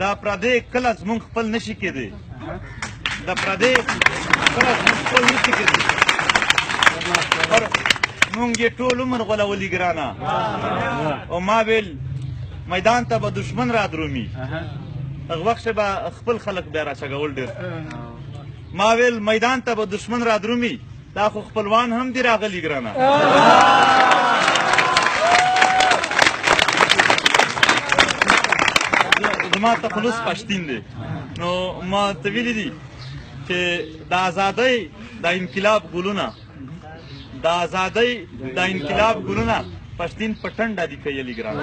د پردې کله زمونږ خپل نشي کېدی د پردې کله زمونږ خپل نشي کېدی مونږ یې ټول عمر غولولي ګرانه او ما ویل میدان ته به دشمن را درومي هغه وخت به خپل خلک بیا راچګول ډېر ما ویل میدان ته به دشمن را درومي دا خو خپلوان هم دي راغلي ګرانه زما تخلص پښتین دی نو ما ته ویلي دي چې د ازادۍ د انقلاب ګلونه د ازادۍ د انقلاب ګلونه پښتین په ټنډه دي کیلي ګرانه